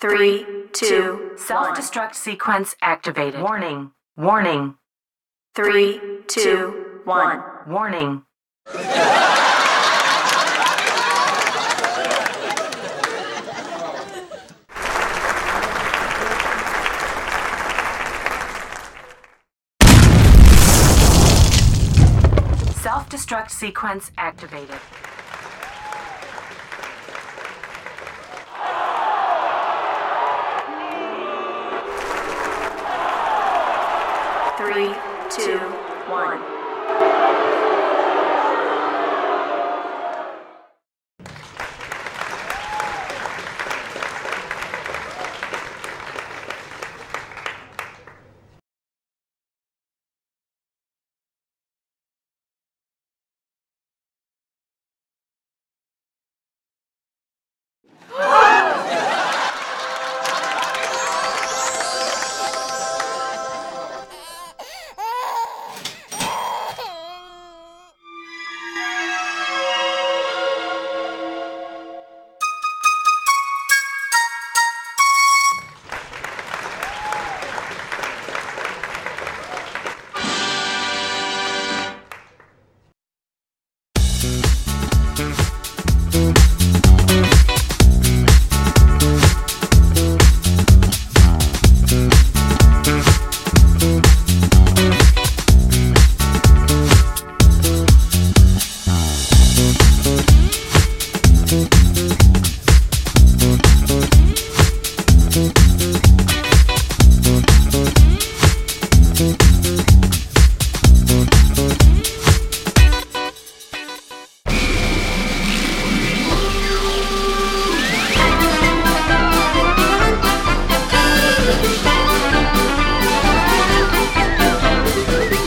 Three, two, Self destruct sequence activated. Warning. Warning. three, two, one. Warning. Self destruct sequence activated. Two,